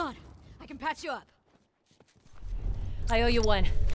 Hold on. I can patch you up. I owe you one.